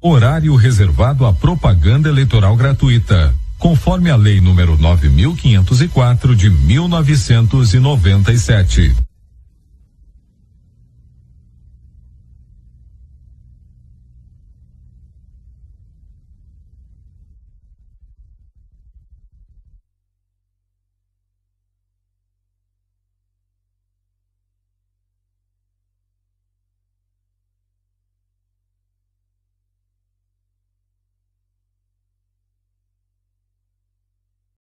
Horário reservado à propaganda eleitoral gratuita, conforme a Lei número 9504 de 1997.